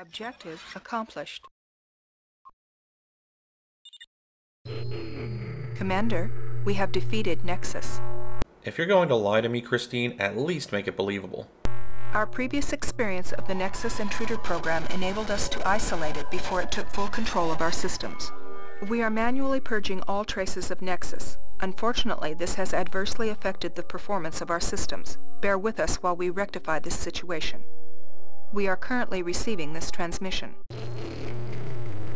Objective accomplished. Commander, we have defeated Nexus. If you're going to lie to me, Christine, at least make it believable. Our previous experience of the Nexus Intruder program enabled us to isolate it before it took full control of our systems. We are manually purging all traces of Nexus. Unfortunately, this has adversely affected the performance of our systems. Bear with us while we rectify this situation. We are currently receiving this transmission.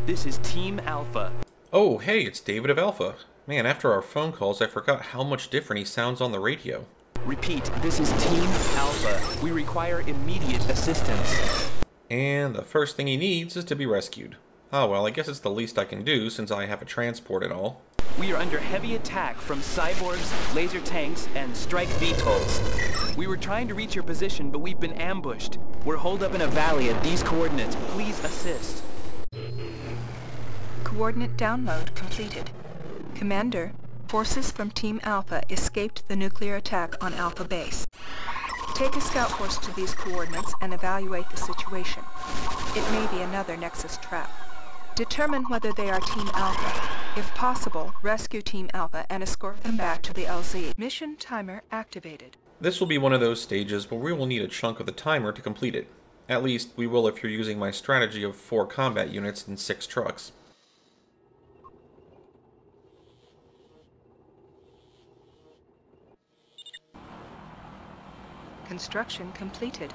This is Team Alpha. Oh, hey, it's David of Alpha. Man, after our phone calls, I forgot how much different he sounds on the radio. Repeat, this is Team Alpha. We require immediate assistance. And the first thing he needs is to be rescued. Ah, well, I guess it's the least I can do since I have a transport and all. We are under heavy attack from cyborgs, laser tanks, and strike VTOLs. We were trying to reach your position, but we've been ambushed. We're holed up in a valley at these coordinates. Please assist. Coordinate download completed. Commander, forces from Team Alpha escaped the nuclear attack on Alpha Base. Take a scout force to these coordinates and evaluate the situation. It may be another Nexus trap. Determine whether they are Team Alpha. If possible, rescue Team Alpha and escort them back to the LZ. Mission timer activated. This will be one of those stages where we will need a chunk of the timer to complete it. At least, we will if you're using my strategy of 4 combat units and 6 trucks. Construction completed.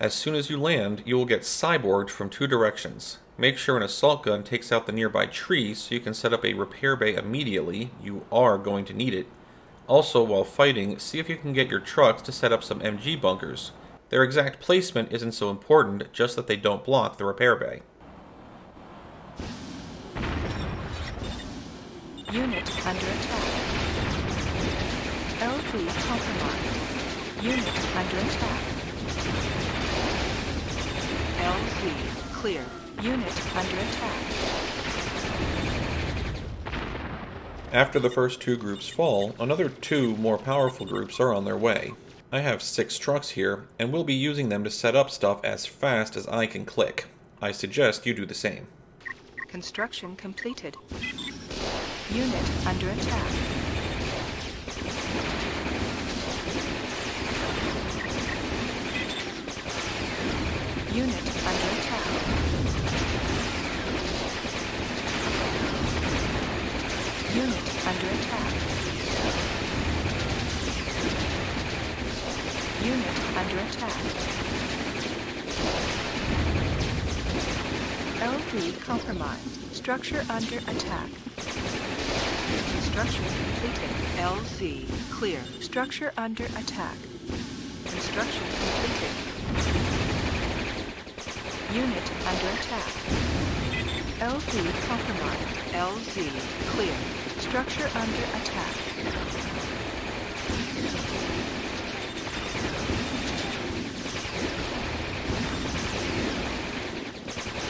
As soon as you land, you will get cyborged from two directions. Make sure an assault gun takes out the nearby tree so you can set up a repair bay immediately. You are going to need it. Also, while fighting, see if you can get your trucks to set up some MG bunkers. Their exact placement isn't so important, just that they don't block the repair bay. Unit under attack. LZ compromised. Unit under attack. LZ clear. Unit under attack. After the first two groups fall, another two more powerful groups are on their way. I have six trucks here, and we'll be using them to set up stuff as fast as I can click. I suggest you do the same. Construction completed. Unit under attack. Unit under attack. Unit under attack. Unit under attack. LZ compromised. Structure under attack. Construction completed. LZ clear. Structure under attack. Construction completed. Unit under attack. LZ compromised. LZ clear. Structure under attack.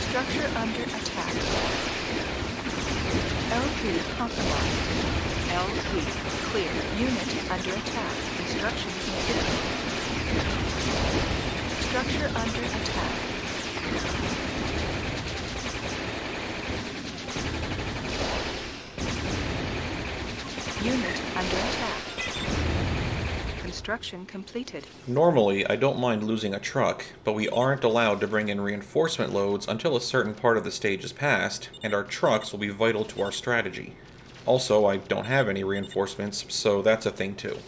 Structure under attack. LZ compromised. LZ clear. Unit under attack. Construction completed. Structure under attack. Unit under attack. Construction completed. Normally, I don't mind losing a truck, but we aren't allowed to bring in reinforcement loads until a certain part of the stage is passed, and our trucks will be vital to our strategy. Also, I don't have any reinforcements, so that's a thing too.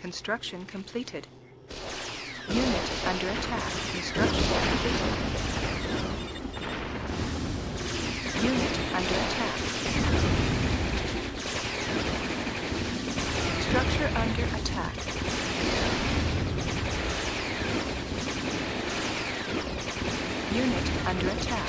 Construction completed. Unit under attack. Construction completed. Unit under attack. Structure under attack. Unit under attack.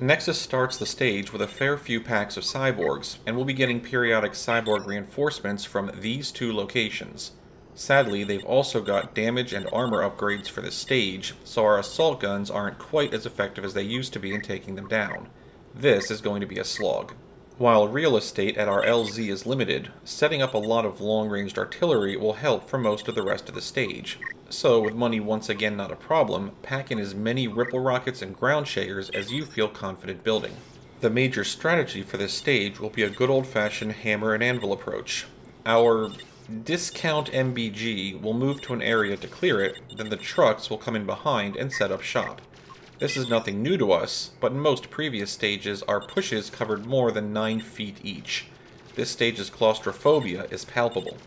Nexus starts the stage with a fair few packs of cyborgs, and we'll be getting periodic cyborg reinforcements from these two locations. Sadly, they've also got damage and armor upgrades for this stage, so our assault guns aren't quite as effective as they used to be in taking them down. This is going to be a slog. While real estate at our LZ is limited, setting up a lot of long-ranged artillery will help for most of the rest of the stage. So, with money once again not a problem, pack in as many ripple rockets and ground shakers as you feel confident building. The major strategy for this stage will be a good old-fashioned hammer and anvil approach. Our discount MBG will move to an area to clear it, then the trucks will come in behind and set up shop. This is nothing new to us, but in most previous stages our pushes covered more than 9 feet each. This stage's claustrophobia is palpable.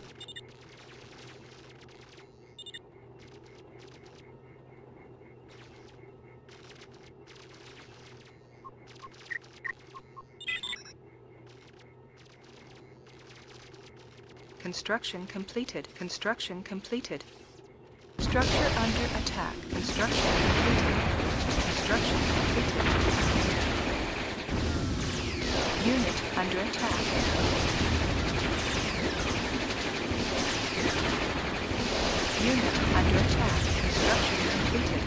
Construction completed. Construction completed. Structure under attack. Construction completed. Construction completed. Unit under attack. Unit under attack. Construction completed.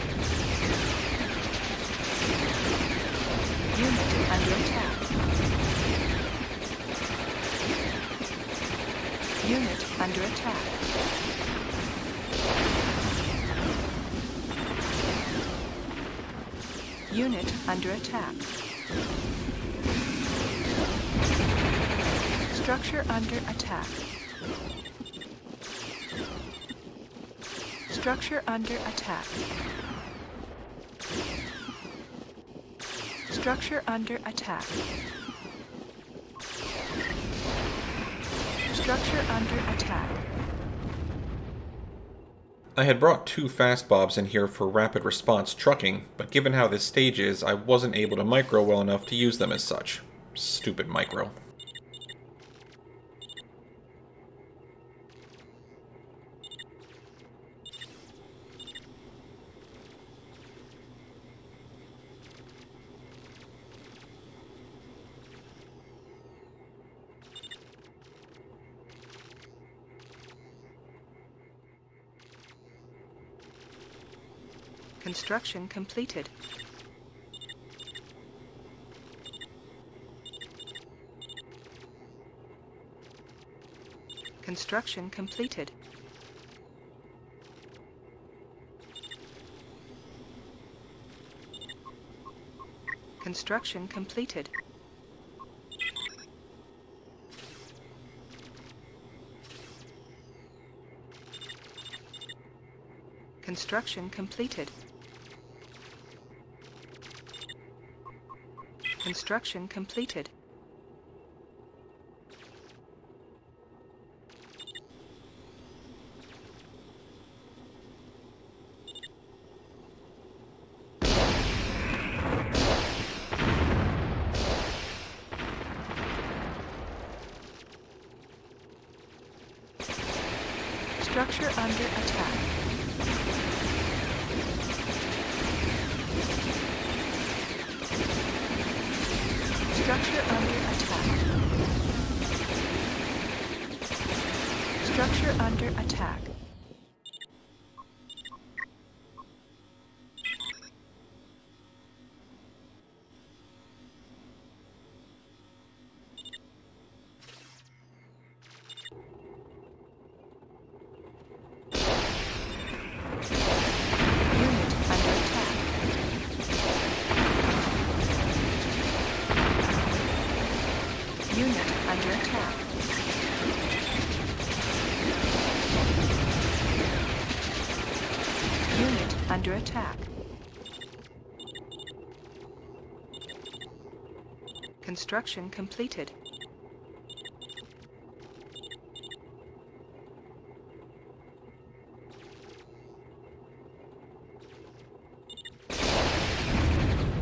Unit under attack. Unit under attack. Unit under attack. Structure under attack. Structure under attack. Structure under attack. Structure under attack. I had brought two fast bobs in here for rapid response trucking, but given how this stage is, I wasn't able to micro well enough to use them as such. Stupid micro. Construction completed. Construction completed. Construction completed. Construction completed. Construction completed. Structure under attack. Structure under attack. Structure under attack. Unit under attack. Unit under attack. Unit under attack. Construction completed.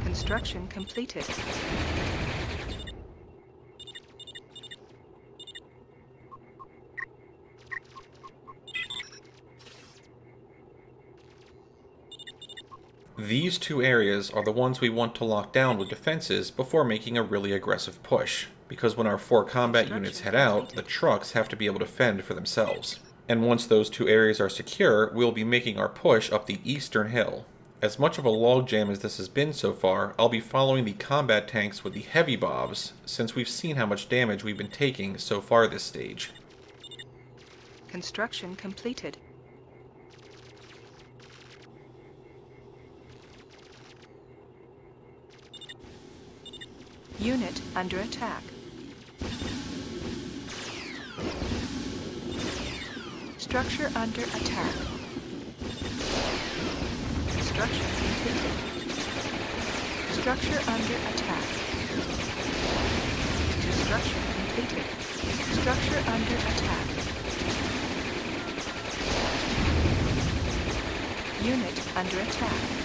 Construction completed. These two areas are the ones we want to lock down with defenses before making a really aggressive push, because when our four combat units head out, the trucks have to be able to fend for themselves. And once those two areas are secure, we'll be making our push up the eastern hill. As much of a logjam as this has been so far, I'll be following the combat tanks with the heavy bobs, since we've seen how much damage we've been taking so far this stage. Construction completed. Unit under attack. Structure under attack. Construction completed. Structure under attack. Construction completed. Structure under attack. Unit under attack.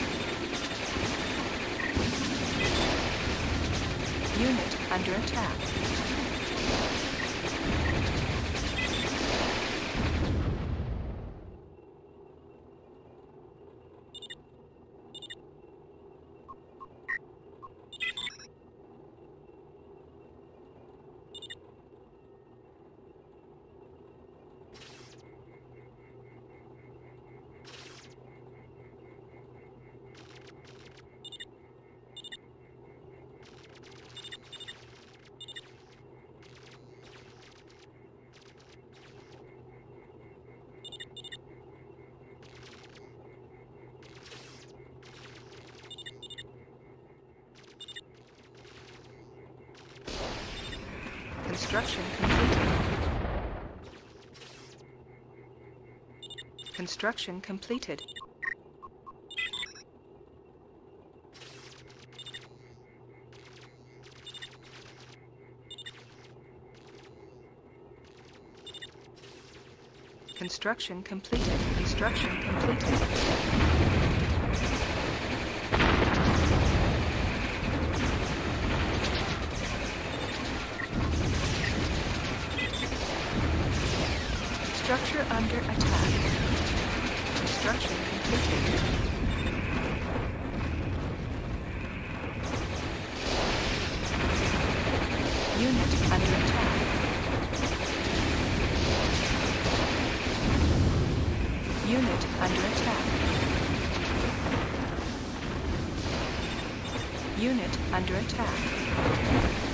Unit under attack. Construction completed. Construction completed. Construction completed. Construction completed. Unit under attack.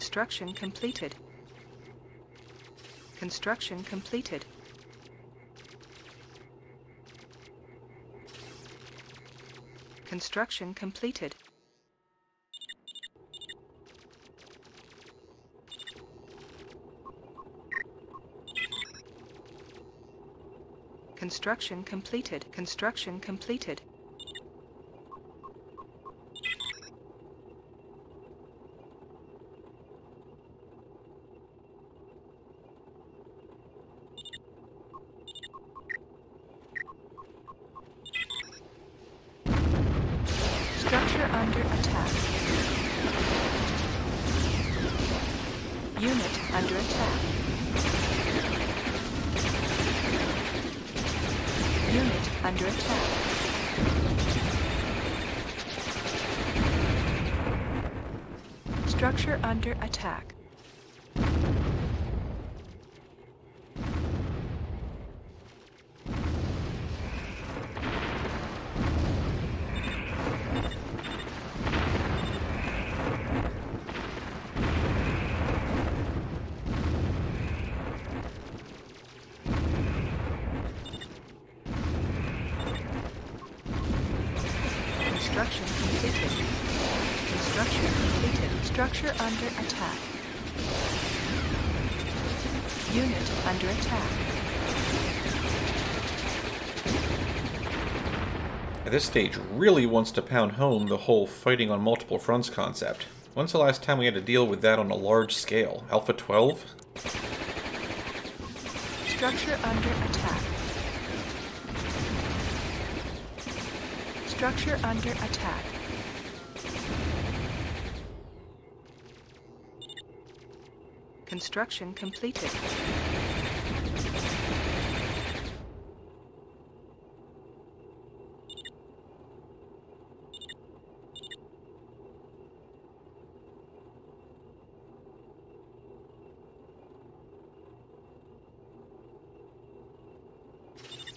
Construction completed. Construction completed. Construction completed. Construction completed. Construction completed. Structure under attack. Unit under attack. Unit under attack. Structure under attack. Structure under attack. Unit under attack. At this stage really wants to pound home the whole fighting on multiple fronts concept. When's the last time we had to deal with that on a large scale? Alpha 12? Structure under attack. Structure under attack. Construction completed.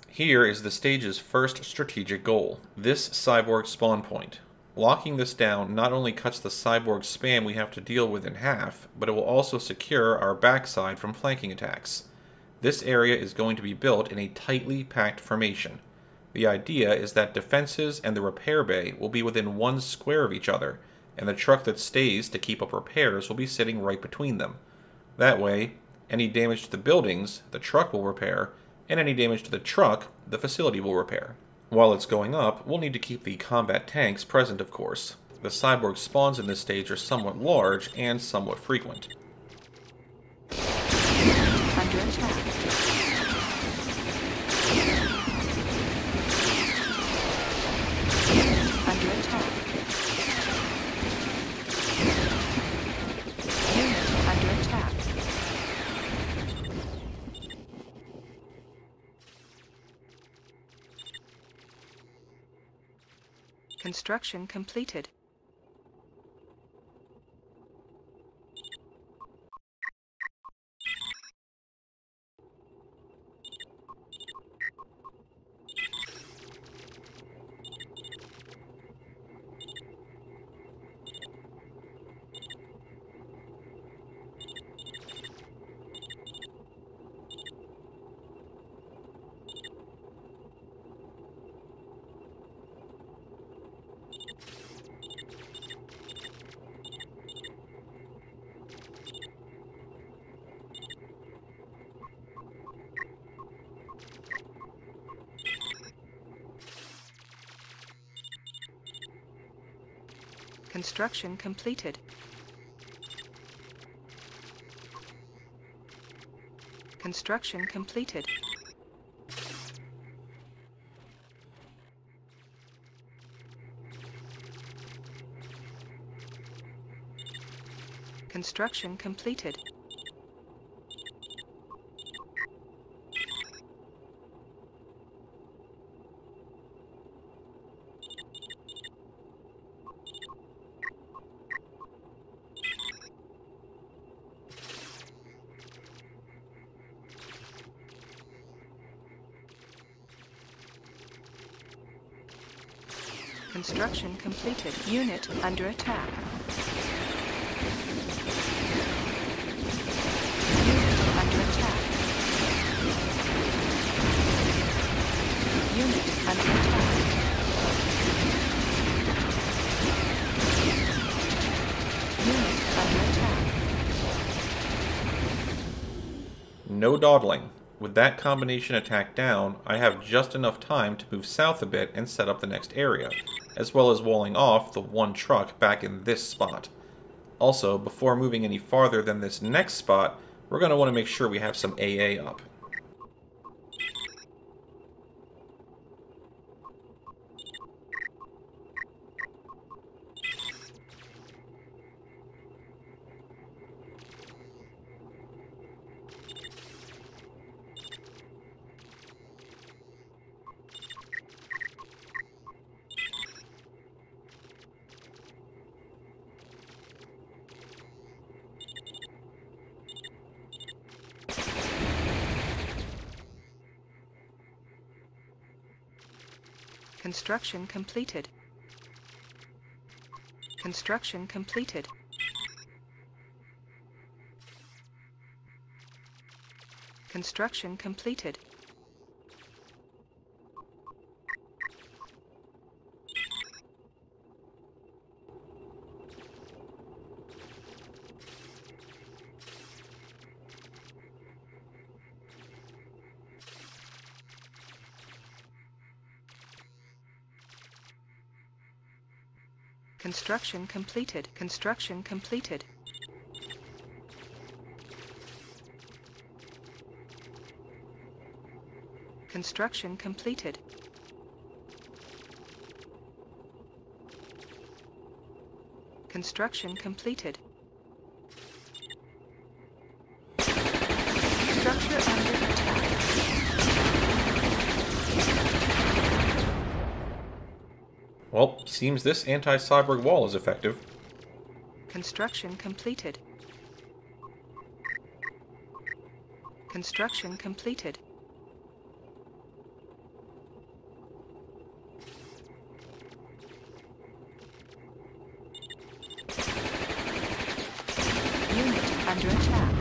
Here is the stage's first strategic goal, this cyborg spawn point. Locking this down not only cuts the cyborg spam we have to deal with in half, but it will also secure our backside from flanking attacks. This area is going to be built in a tightly packed formation. The idea is that defenses and the repair bay will be within one square of each other, and the truck that stays to keep up repairs will be sitting right between them. That way, any damage to the buildings, the truck will repair, and any damage to the truck, the facility will repair. While it's going up, we'll need to keep the combat tanks present, of course. The cyborg spawns in this stage are somewhat large and somewhat frequent. Under attack. Under attack. Unit under attack. Construction completed. Construction completed. Construction completed. Construction completed. Construction completed. Unit under attack. Unit under attack. Unit under attack. Unit under attack. No dawdling. With that combination attack down, I have just enough time to move south a bit and set up the next area, as well as walling off the one truck back in this spot. Also, before moving any farther than this next spot, we're going to want to make sure we have some AA up. Construction completed. Construction completed. Construction completed. Construction completed. Construction completed. Construction completed. Construction completed. Structure under attack. Well, seems this anti-cyborg wall is effective. Construction completed. Construction completed. Unit under attack.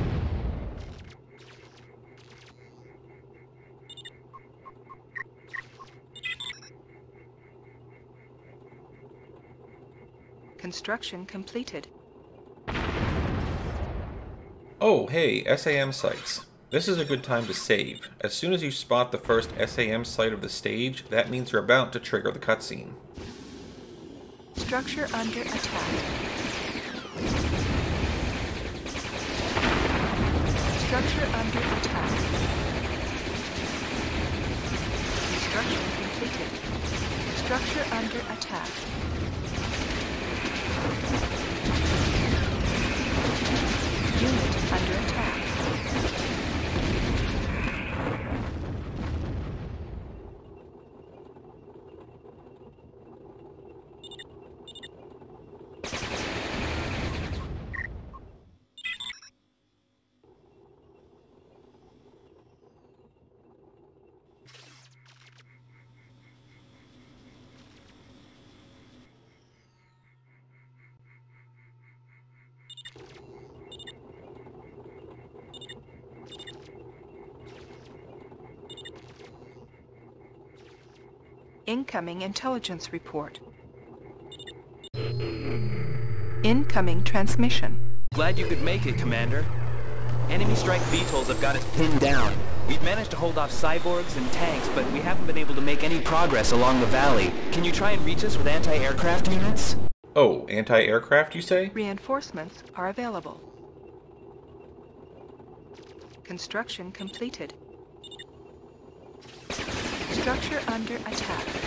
Construction completed. Oh, hey, SAM sites. This is a good time to save. As soon as you spot the first SAM site of the stage, that means you're about to trigger the cutscene. Structure under attack. Structure under attack. Construction completed. Structure under attack. Under attack. Incoming intelligence report. Incoming transmission. Glad you could make it, Commander. Enemy strike VTOLs have got us pinned down. We've managed to hold off cyborgs and tanks, but we haven't been able to make any progress along the valley. Can you try and reach us with anti-aircraft units? Oh, anti-aircraft, you say? Reinforcements are available. Construction completed. Structure under attack.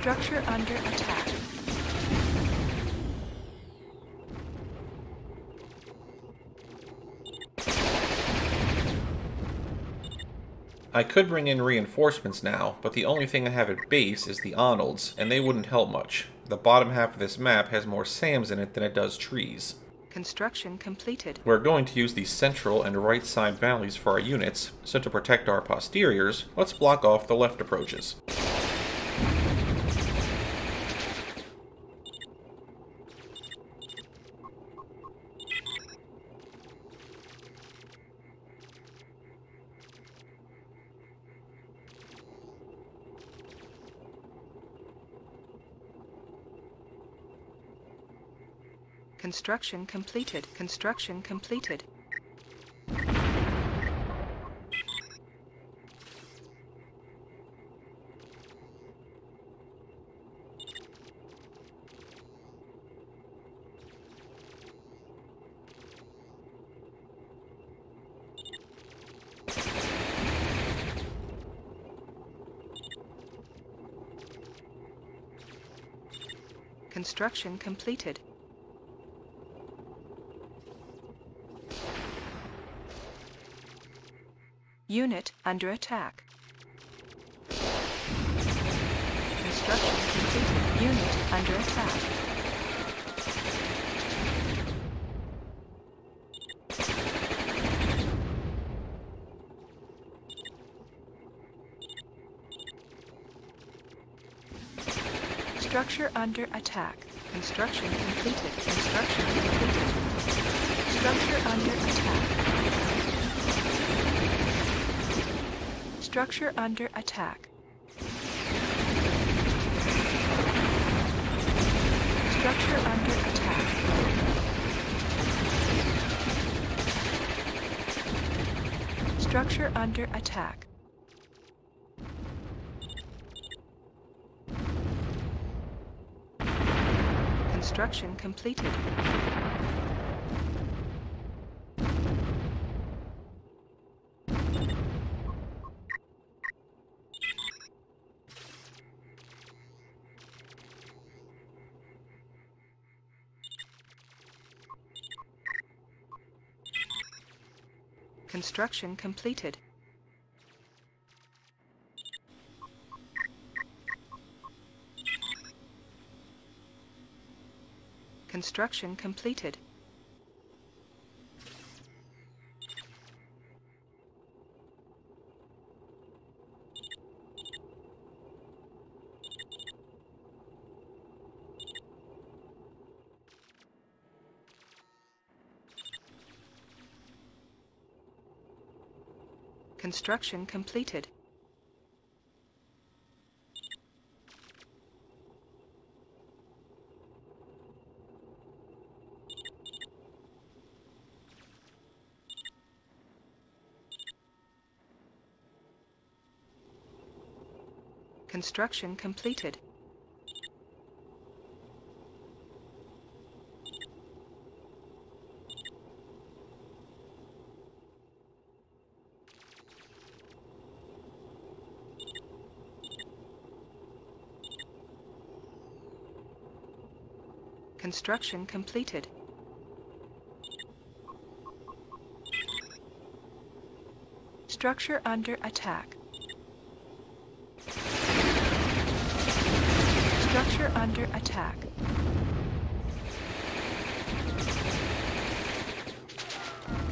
Structure under attack. I could bring in reinforcements now, but the only thing I have at base is the Arnolds, and they wouldn't help much. The bottom half of this map has more SAMs in it than it does trees. Construction completed. We're going to use the central and right side valleys for our units, so to protect our posteriors, let's block off the left approaches. Construction completed. Construction completed. Construction completed. Unit under attack. Construction completed. Unit under attack. Structure under attack. Construction completed. Construction completed. Structure under attack. Structure under attack. Structure under attack. Structure under attack. Construction completed. Construction completed. Construction completed. Construction completed. Construction completed. Construction completed. Structure under attack. Structure under attack.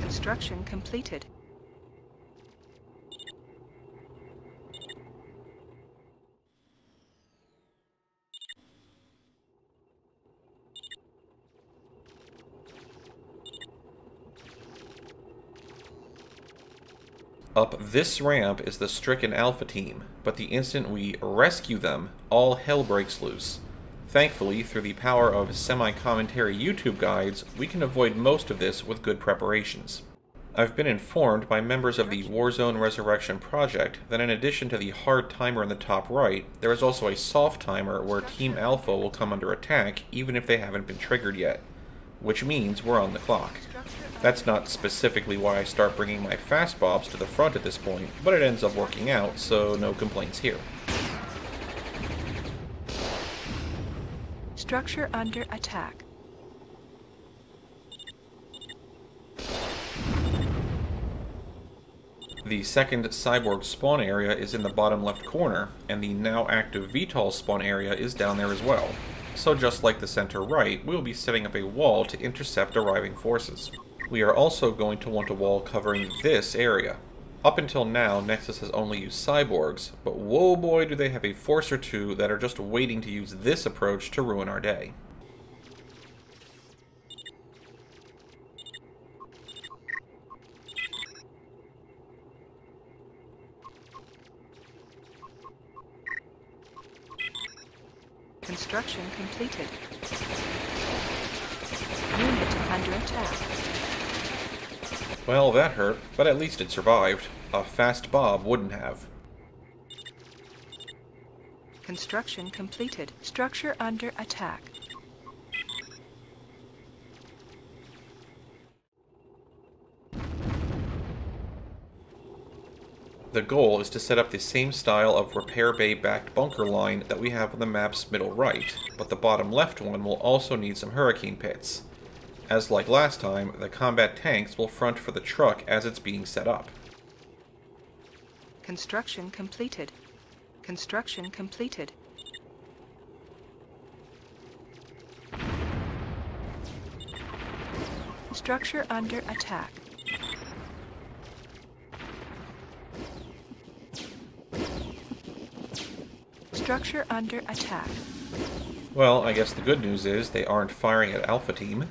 Construction completed. Up this ramp is the stricken Alpha team, but the instant we rescue them, all hell breaks loose. Thankfully, through the power of semi-commentary YouTube guides, we can avoid most of this with good preparations. I've been informed by members of the Warzone Resurrection project that in addition to the hard timer in the top right, there is also a soft timer where Team Alpha will come under attack even if they haven't been triggered yet, which means we're on the clock. That's not specifically why I start bringing my fast bobs to the front at this point, but it ends up working out, so no complaints here. Structure under attack. The second cyborg spawn area is in the bottom left corner, and the now active VTOL spawn area is down there as well. So just like the center right, we will be setting up a wall to intercept arriving forces. We are also going to want a wall covering this area. Up until now, Nexus has only used cyborgs, but whoa boy do they have a force or two that are just waiting to use this approach to ruin our day. Construction completed. Unit under attack. Well, that hurt, but at least it survived. A fast Bob wouldn't have. Construction completed. Structure under attack. The goal is to set up the same style of repair bay backed bunker line that we have on the map's middle right, but the bottom left one will also need some hurricane pits. As like last time, the combat tanks will front for the truck as it's being set up. Construction completed. Construction completed. Structure under attack. Structure under attack. Well, I guess the good news is they aren't firing at Alpha Team.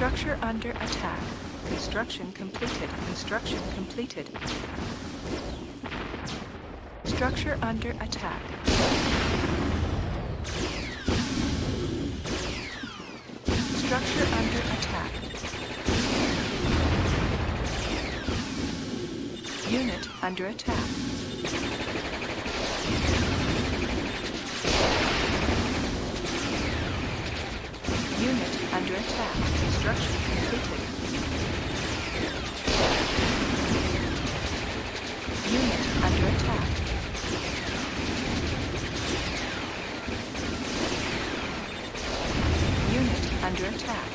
Structure under attack. Construction completed. Construction completed. Structure under attack. Structure under attack. Unit under attack. Under attack. Construction completed. Unit under attack. Unit under attack.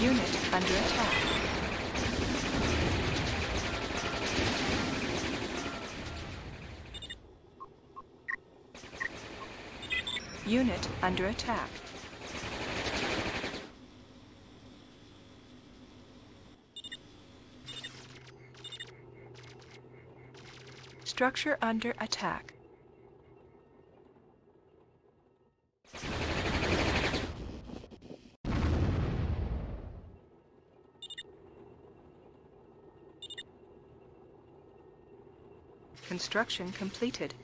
Unit under attack. Unit under attack. Structure under attack. Construction completed.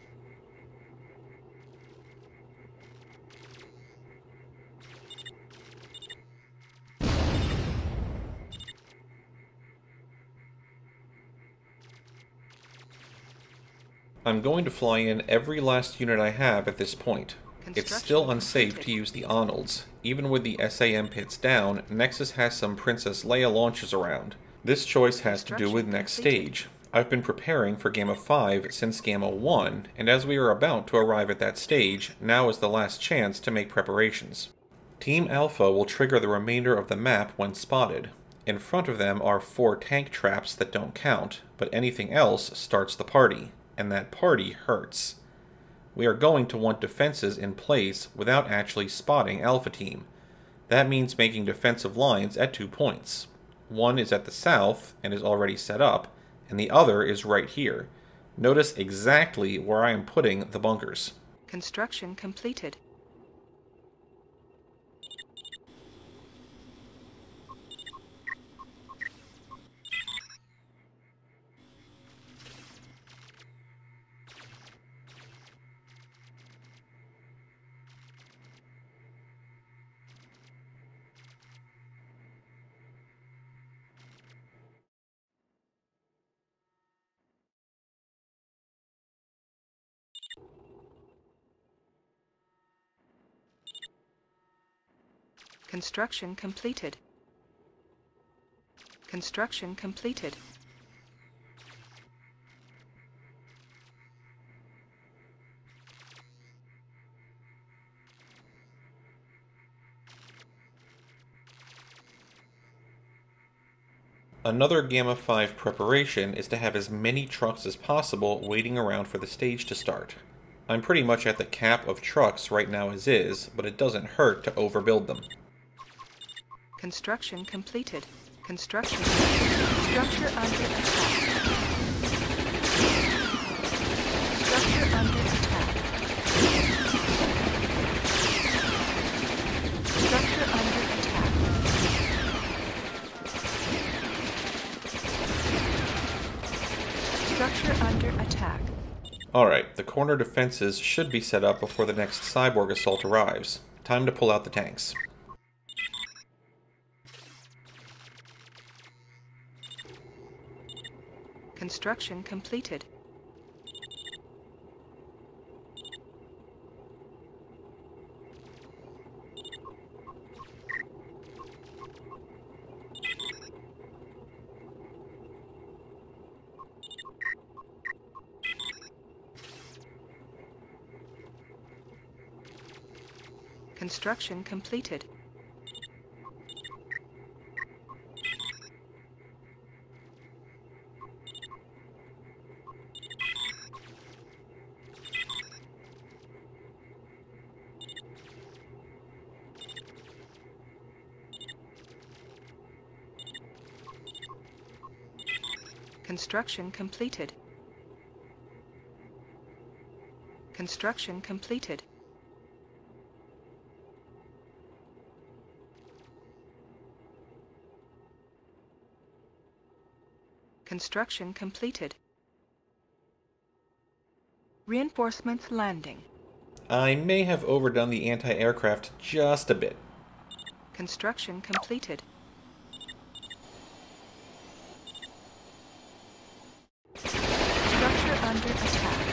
I'm going to fly in every last unit I have at this point. It's still unsafe to use the Arnolds. Even with the SAM pits down, Nexus has some Princess Leia launches around. This choice has to do with next stage. I've been preparing for Gamma 5 since Gamma 1, and as we are about to arrive at that stage, now is the last chance to make preparations. Team Alpha will trigger the remainder of the map when spotted. In front of them are four tank traps that don't count, but anything else starts the party, and that party hurts. We are going to want defenses in place without actually spotting Alpha Team. That means making defensive lines at two points. One is at the south and is already set up, and the other is right here. Notice exactly where I am putting the bunkers. Construction completed. Construction completed. Construction completed. Another Gamma 5 preparation is to have as many trucks as possible waiting around for the stage to start. I'm pretty much at the cap of trucks right now as is, but it doesn't hurt to overbuild them. Construction completed. Construction Structure under attack. Structure under attack. Structure under attack. Structure under attack. Alright, the corner defenses should be set up before the next cyborg assault arrives. Time to pull out the tanks. Construction completed. Construction completed. Construction completed. Construction completed. Construction completed. Reinforcements landing. I may have overdone the anti-aircraft just a bit. Construction completed. Structure under attack.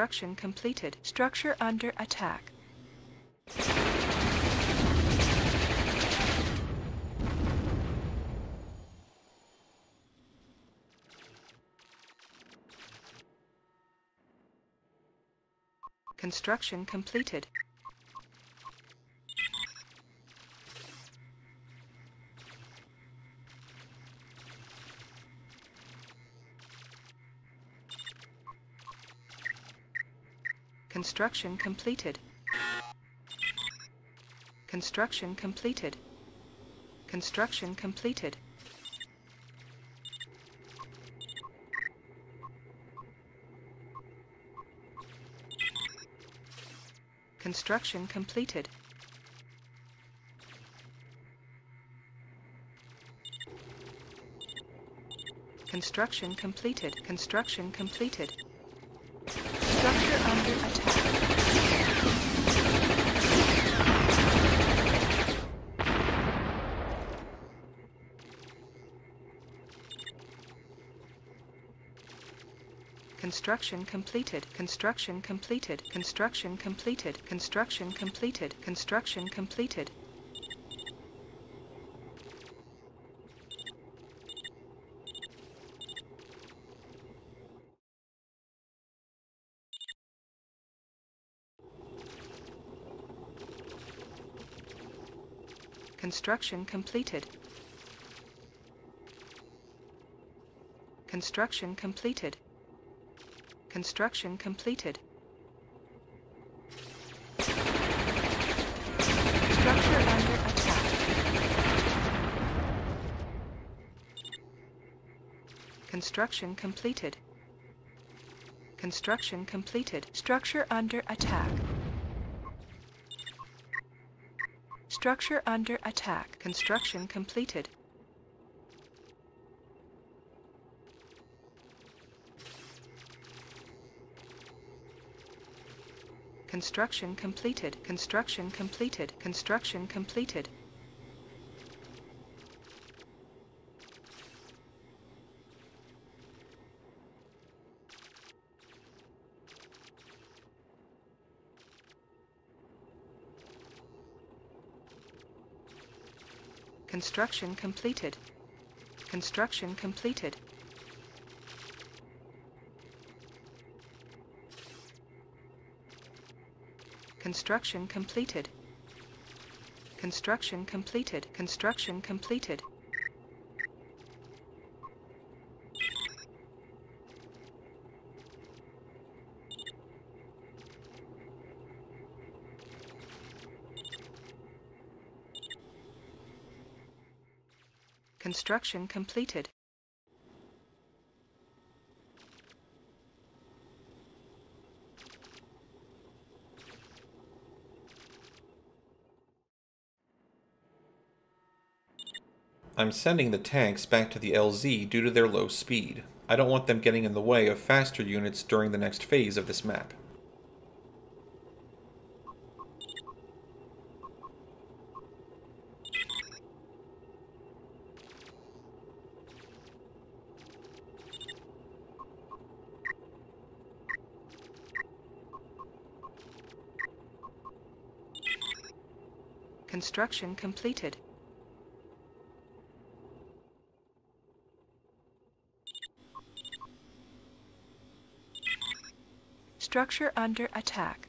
Construction completed. Structure under attack. Construction completed. Construction completed. Construction completed. Construction completed. Construction completed. Construction completed. Construction completed. Structure under attack. Construction completed. Construction completed. Construction completed. Construction completed. Construction completed. Construction completed. Construction completed. Construction completed. Structure under attack. Construction completed. Construction completed. Structure under attack. Structure under attack. Construction completed. Construction completed. Construction completed. Construction completed. Construction completed. Construction completed. Construction completed. Construction completed. Construction completed. Construction completed. I'm sending the tanks back to the LZ due to their low speed. I don't want them getting in the way of faster units during the next phase of this map. Construction completed. Structure under attack.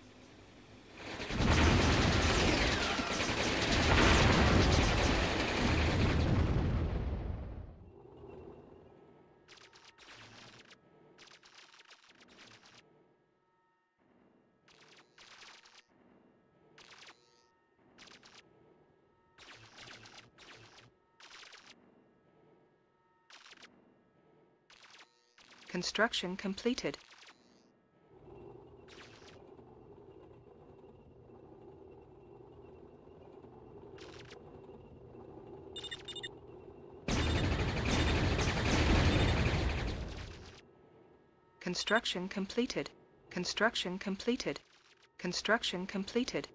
Construction completed. Construction completed. Construction completed. Construction completed.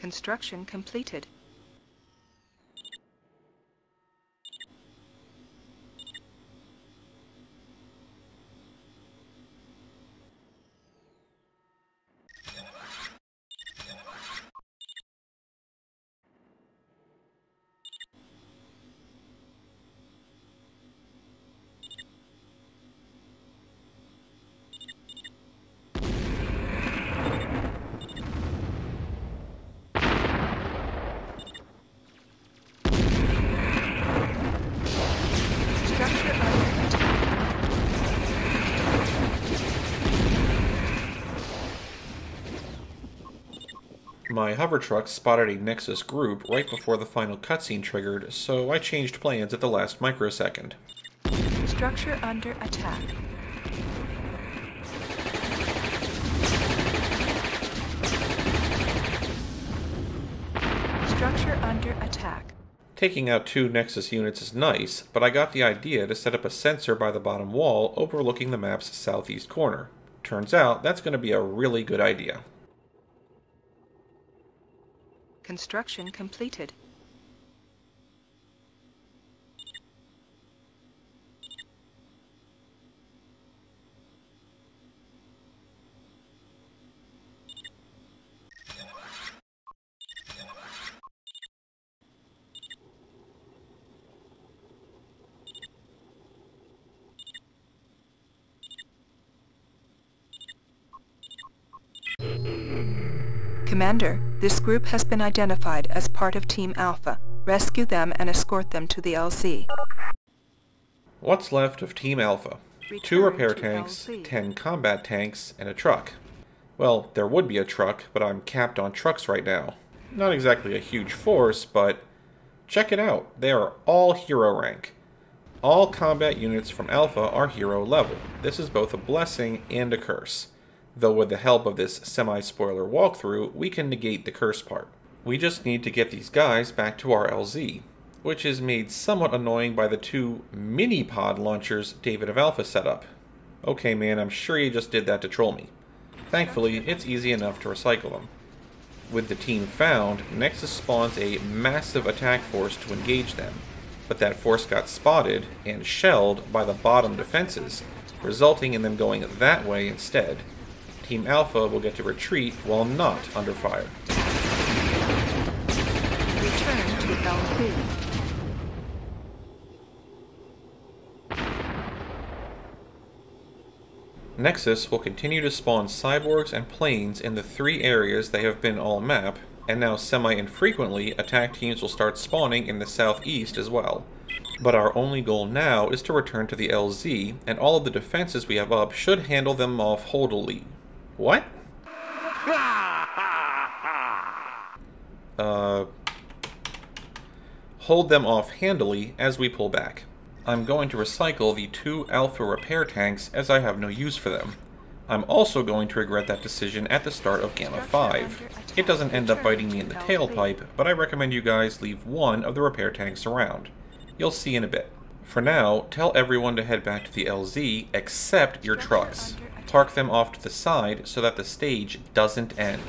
Construction completed. Structure under attack. My hover truck spotted a Nexus group right before the final cutscene triggered, so I changed plans at the last microsecond. Structure under attack. Structure under attack. Taking out two Nexus units is nice, but I got the idea to set up a sensor by the bottom wall overlooking the map's southeast corner. Turns out that's going to be a really good idea. Construction completed. Commander, this group has been identified as part of Team Alpha. Rescue them and escort them to the LZ. What's left of Team Alpha? Two repair tanks, LZ. ten combat tanks, and a truck. Well, there would be a truck, but I'm capped on trucks right now. Not exactly a huge force, but check it out. They are all hero rank. All combat units from Alpha are hero level. This is both a blessing and a curse. Though with the help of this semi-spoiler walkthrough, we can negate the curse part. We just need to get these guys back to our LZ, which is made somewhat annoying by the two mini-pod launchers David of Alpha set up. Okay man, I'm sure you just did that to troll me. Thankfully, it's easy enough to recycle them. With the team found, Nexus spawns a massive attack force to engage them, but that force got spotted and shelled by the bottom defenses, resulting in them going that way instead. Team Alpha will get to retreat while not under fire. Return to. Nexus will continue to spawn cyborgs and planes in the three areas they have been all map, and now semi-infrequently attack teams will start spawning in the southeast as well. But our only goal now is to return to the LZ, and all of the defenses we have up should handle them off holdily. What? Uh... Hold them off handily as we pull back. I'm going to recycle the two Alpha repair tanks as I have no use for them. I'm also going to regret that decision at the start of Gamma 5. It doesn't end up biting me in the tailpipe, but I recommend you guys leave one of the repair tanks around. You'll see in a bit. For now, tell everyone to head back to the LZ except your trucks. Park them off to the side so that the stage doesn't end.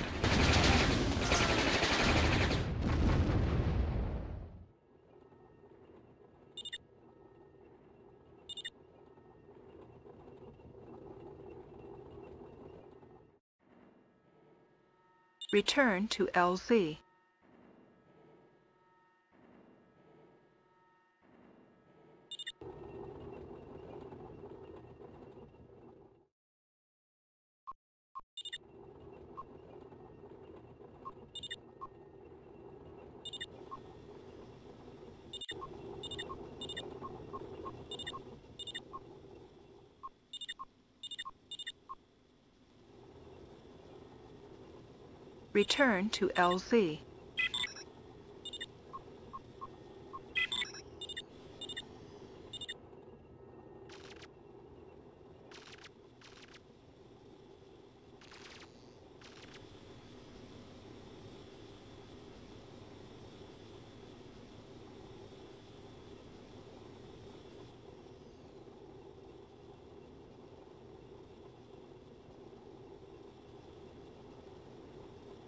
Return to LZ. Return to LZ.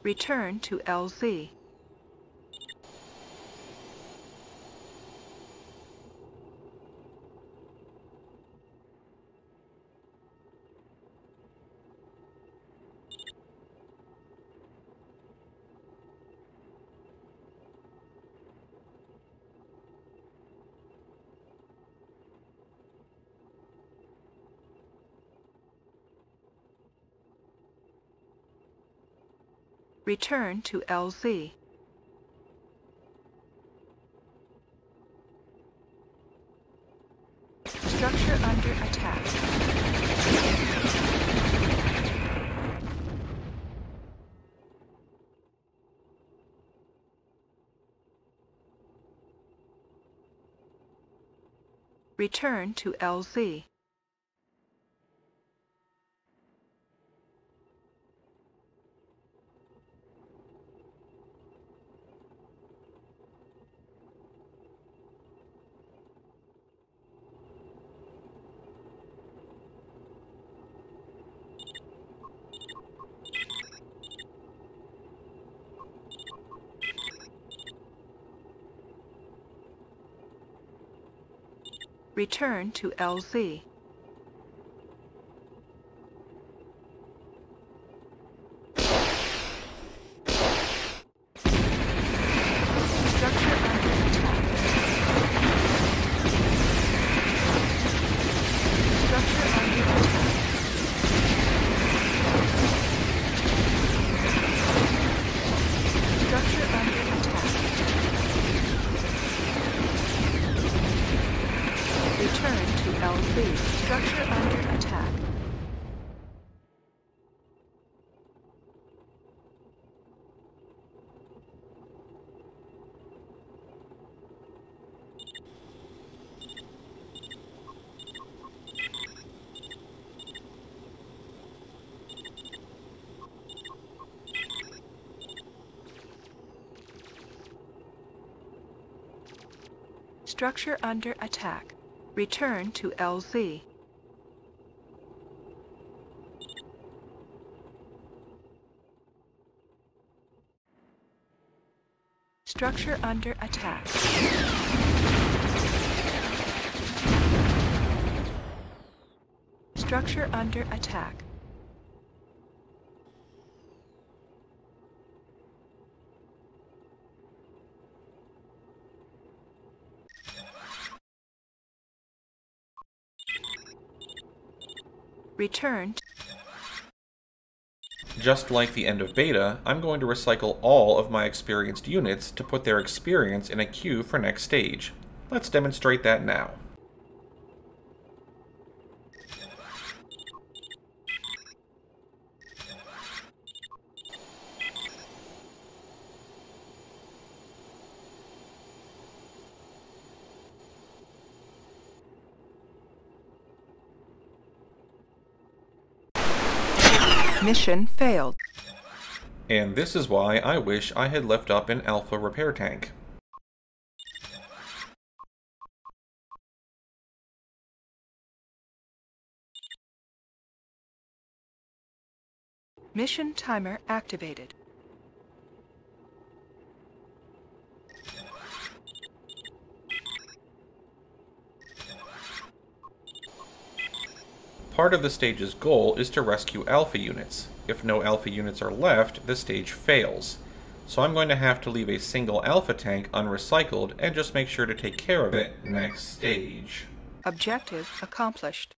Return to LZ. Return to LZ. Structure under attack. Return to LZ. Return to LZ. Structure under attack. Structure under attack. Structure under attack. Return to LZ. Structure under attack. Structure under attack. Return to LZ. Structure under attack. Structure under attack. Return Just like the end of beta, I'm going to recycle all of my experienced units to put their experience in a queue for next stage. Let's demonstrate that now. Mission failed. And this is why I wish I had left up an alpha repair tank. Mission timer activated. Part of the stage's goal is to rescue alpha units. If no alpha units are left, the stage fails. So I'm going to have to leave a single alpha tank unrecycled and just make sure to take care of it next stage. Objective accomplished.